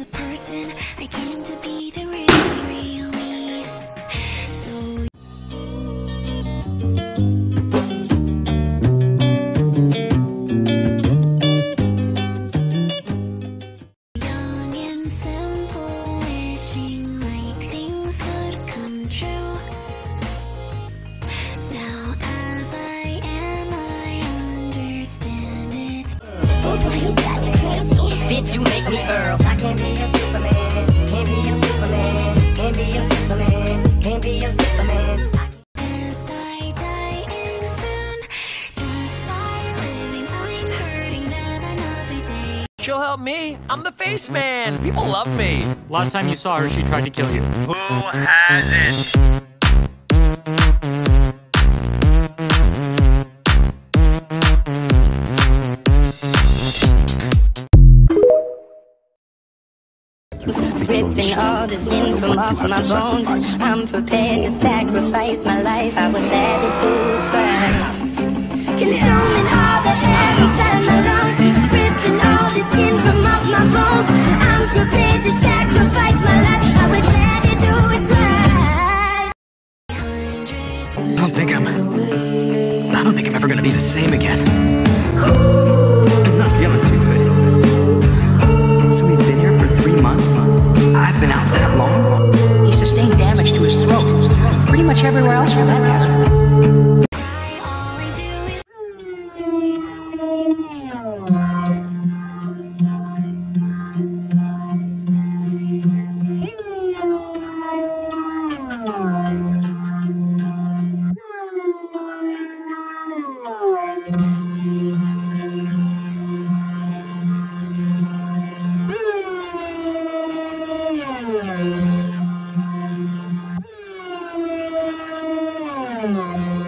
the person I came to be the real, real me. So Young and simple, wishing like things would come true. Now as I am, I understand it Oh boy, you got me crazy Bitch, you make me Earl. She'll help me. I'm the face man. People love me. Last time you saw her, she tried to kill you. Who has it? Ripping all the skin from off my bones. I'm prepared to sacrifice my life. I would gladly do it twice. Consuming all the air inside don't think I'm. I don't think I'm ever gonna be the same again. I'm not feeling too good. So we've been here for three months? I've been out that long? He sustained damage to his throat. Pretty much everywhere else for that matter. Amen.